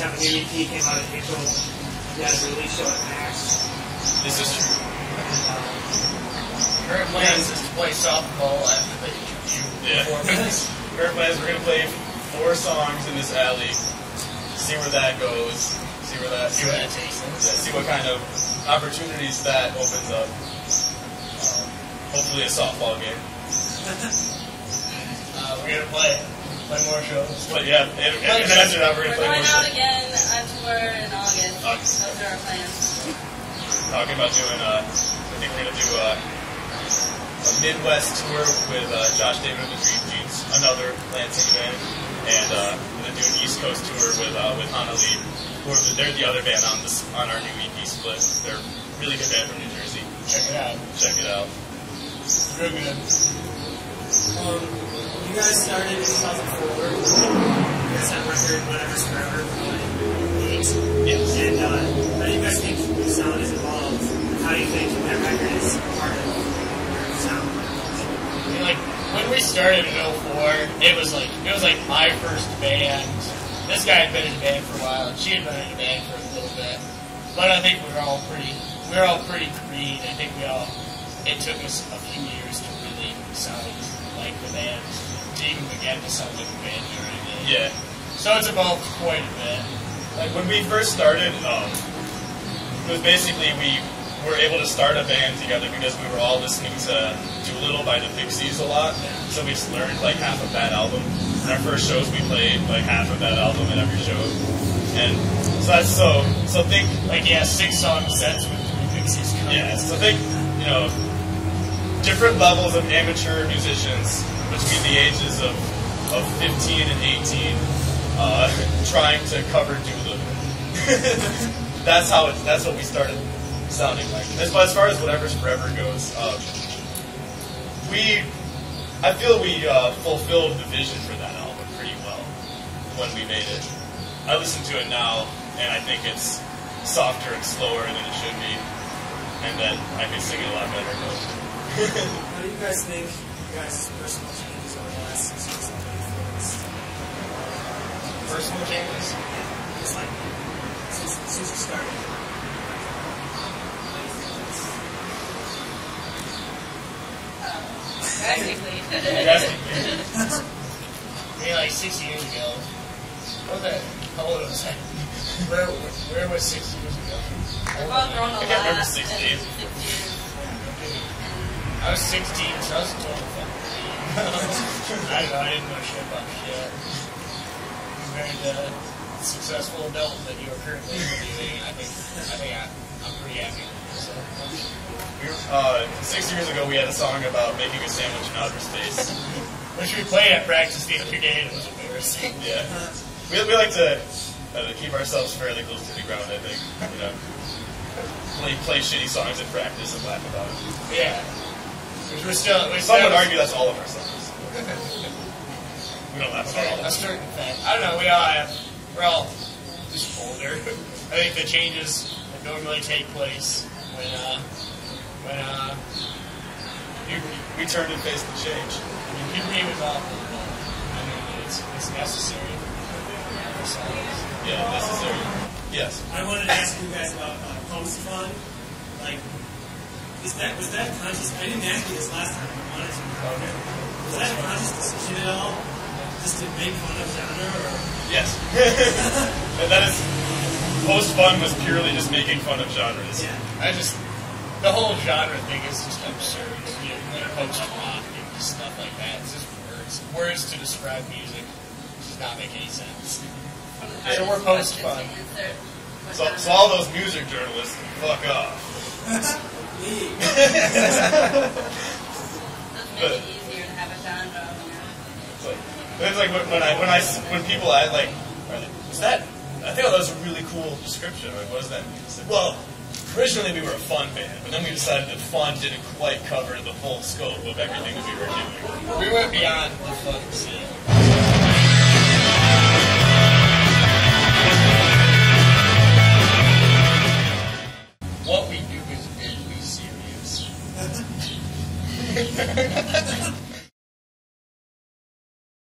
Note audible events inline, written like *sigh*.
lot of people. You had a release show at Mac's. This is true. Current plans is to play softball after the interview. Yeah. performance. Current *laughs* plans, we're gonna play four songs in this alley. See where that goes. See where that. See what that takes Yeah, see what kind of opportunities that opens up. Um, hopefully a softball game. *laughs* Uh, we're gonna play play more shows. But yeah, and, and, and after that we're We're gonna play going out again on tour in August. August. Those are our plans. Talking about doing uh, I think we're gonna do uh, a Midwest tour with uh, Josh David of the Dream Jeans, another Lansing band, and uh, we're gonna do an East Coast tour with uh, with Hanalei. Who are the, they're the other band on this on our new EP split. They're really good band from New Jersey. Check it out. Check it out. Real good. Um, you guys started in 2004. You guys had a record, Whatever's Forever, eight. And uh, how do you guys think the sound has evolved? How do you think that record is part of your sound? I mean, like when we started in 04, it was like it was like my first band. This guy had been in a band for a while, and she had been in a band for a little bit. But I think we were all pretty we were all pretty green. I think we all it took us a few years to really sound like the band, to even begin to sound like a band. You know what I mean? Yeah. So it's evolved quite a bit. Like when we first started, um, it was basically we were able to start a band together because we were all listening to Doolittle by the Pixies a lot. So we just learned like half of that album. In our first shows, we played like half of that album in every show, and so that's so so think Like yeah, six song sets with three Pixies. coming. yeah so think you know different levels of amateur musicians between the ages of of 15 and 18 uh, trying to cover Doolittle. *laughs* that's how it. That's what we started sounding like. As, as far as whatever's forever goes, um, we, I feel we uh, fulfilled the vision for that album pretty well when we made it. I listen to it now, and I think it's softer and slower than it should be, and that I can sing it a lot better. But How do you guys think you guys' personal changes over the last six years have influenced? Personal changes. Just like since, since you started. Practically. Drastically. I like six years ago. What was that? How old was I? Where, where was six years ago? We've all grown a I can't remember 16. six years. *laughs* I was 16, so I was a total fucking I don't know, I didn't know shit about shit. Compared to the successful adult that you are currently interviewing, I think, I think I, I'm pretty happy with myself. uh, six years ago, we had a song about making a sandwich in outer space. *laughs* Which we played at practice the other day and it was embarrassing. Yeah. We, we like to uh, keep ourselves fairly close to the ground, I think. You know, play, play shitty songs in practice and laugh about it. Yeah. Which we're still, we Some would argue that's all of our songs. We don't laugh about all of a certain fact. I don't know, we all have, we're all just older. I think the changes that normally take place when, uh, when, uh, puberty, We turned and faced the change. I mean, puberty was awful, but, I mean, it's, it's necessary for ourselves. Yeah, necessary. Yes. I wanted to ask you guys about uh, post fun. Like, is that was that conscious? I didn't ask you this last time. I wanted to. Okay. Was that a conscious decision at all? Just to make fun of genre, or Yes. *laughs* and that is, post fun was purely just making fun of genres. yeah? I just, the whole genre thing is just absurd. You know, like post rock and just stuff like that. It's just words. Words to describe music does not make any sense. So we're post fun. So, so all those music journalists, fuck off. Make. It's like, when, I when I when people add like, was that? I think that was a really cool description. Like, what does that mean? I said, well, originally we were a fun band, but then we decided that fun didn't quite cover the full scope of everything that we were doing. We went beyond the fun scene.